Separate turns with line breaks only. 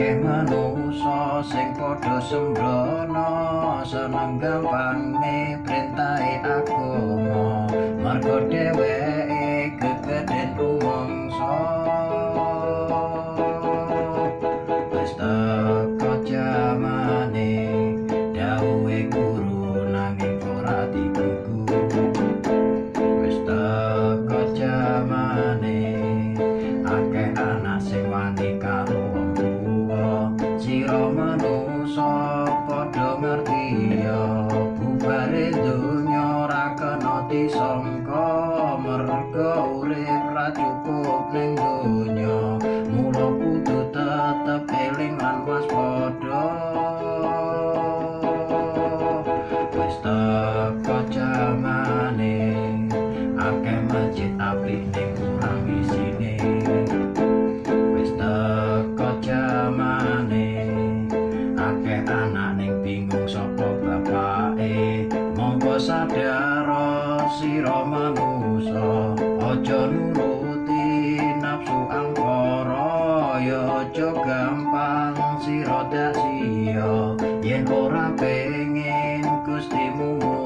akeh manusa sing padha sembrono seneng gampane perintahe agama. Mergo dheweke ngerti ya bubare donya ora kena disangka. Merga urip ra cukup ning donya. Mula kudu tetep eling lan waspada. Wis teko jamane akeh masjid apik ning monggo sadar sira manusa aja nuruti nafsu angkara ya aja gampang sira dak sia yen ora pengen gustimu